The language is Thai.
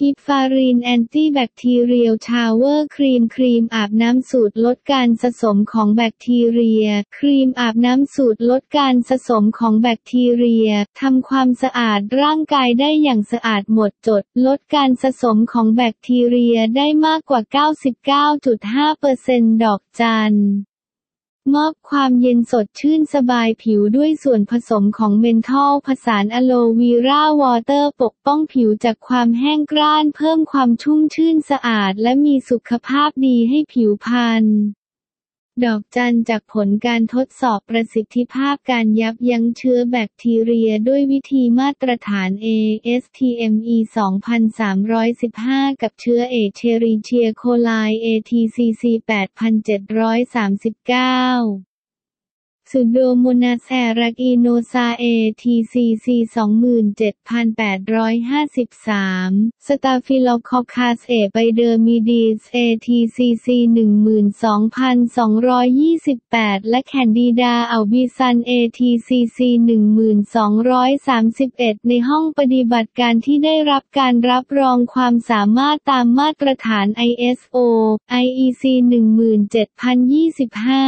กิฟฟารีน Anti Bacterial Shower Cream ครีมอาบน้ำสูตรลดการสะสมของแบคทีเรีย ครีมอาบน้ำสูตรลดการสะสมของแบคทีเรียทำความสะอาดร่างกายได้อย่างสะอาดหมดจด ลดการสะสมของแบคทีเรียได้มากกว่า 99.5%ดอกจัน มอบความเย็นสดชื่นสบายผิวด้วยส่วนผสมของเมนทอลผสาน Aloeวีราวอเตอร์ปกป้องผิวจากความแห้งกร้านเพิ่มความชุ่มชื่นสะอาดและมีสุขภาพดีให้ผิวพรรณ ดอกจันจากผลการทดสอบประสิทธิภาพการยับยั้งเชื้อแบคทีเรียด้วยวิธีมาตรฐาน ASTME 2315 กับเชื้อเอเชริเชียโคไล ATCC 8739 Pseudomonas aeruginosa ATCC สองหมื่นเจ็ดพันแปดร้อยห้าสิบสาม Staphylococcus epidermidis ATCC หนึ่งหมื่นสองพันสองร้อยยี่สิบแปดและ Candida albicans ATCC หนึ่งหมื่นสองร้อยสามสิบเอ็ดในห้องปฏิบัติการที่ได้รับการรับรองความสามารถตามมาตรฐาน ISO IEC หนึ่งมื่นเจ็ดพันยี่สิบห้า